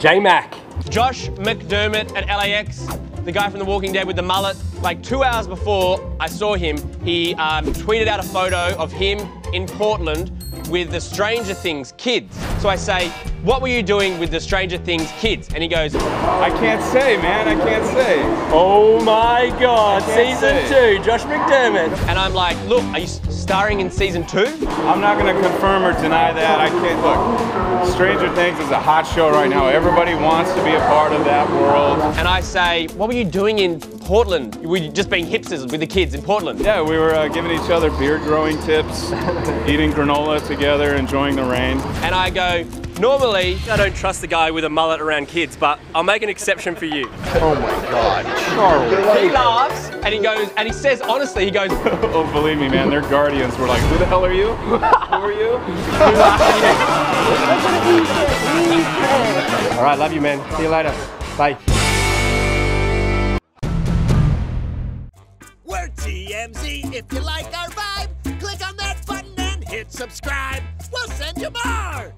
J Mac. Josh McDermitt at LAX, the guy from The Walking Dead with the mullet. Like two hours before I saw him, he um, tweeted out a photo of him in Portland with the Stranger Things kids. So I say, what were you doing with the Stranger Things kids? And he goes, I can't say, man. I can't say. Oh my God, season say. two, Josh McDermitt. and I'm like, look, are you starring in season two? I'm not going to confirm or deny that. I can't look. Stranger Things is a hot show right now. Everybody wants to be a part of that world. And I say, what were you doing in Portland? Were you just being hipsters with the kids in Portland? Yeah, we were uh, giving each other beard growing tips, eating granola together, enjoying the rain. And I go, normally I don't trust the guy with a mullet around kids, but I'll make an exception for you. Oh my God, Charlie. He laughs and he goes, and he says honestly, he goes, Oh, believe me, man, they're guardians. We're like, who the hell are you? Who are you? All right, love you, man. See you later. Bye. We're TMZ. If you like our vibe, click on that button and hit subscribe. We'll send you more.